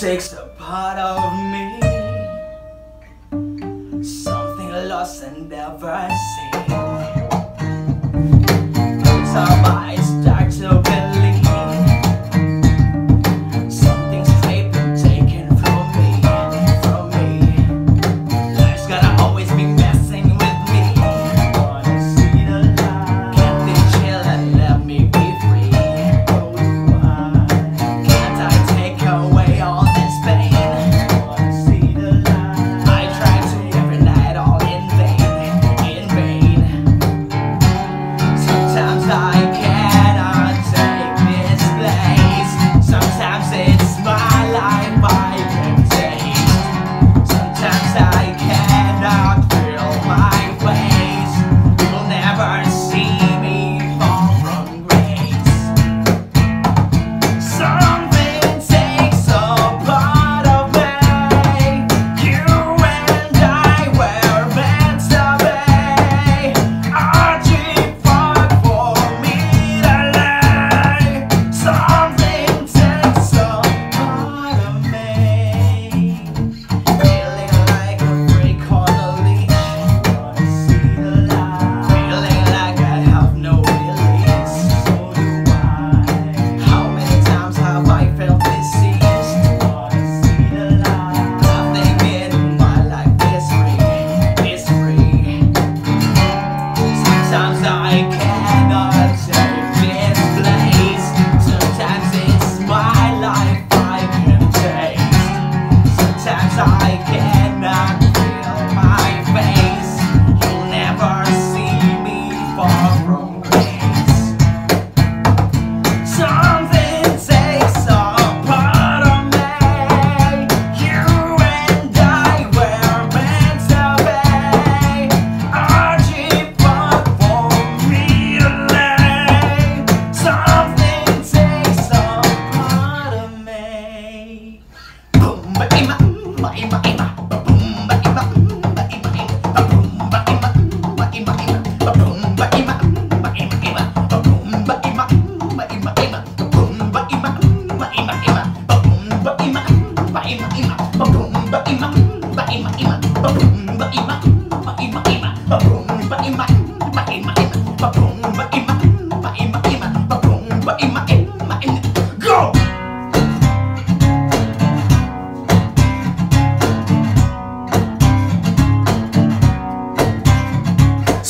takes a part of me. Something lost and never seen. So I start to I can.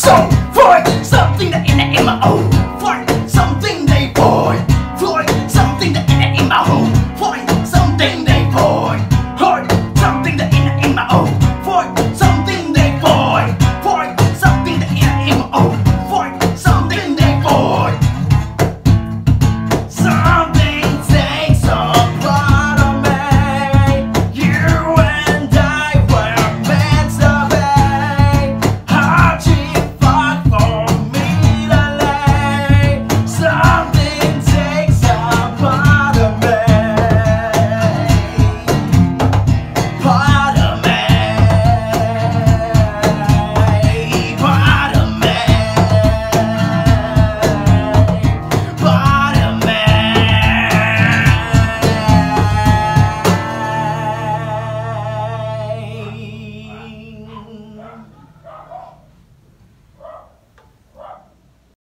So, for something that in the MO.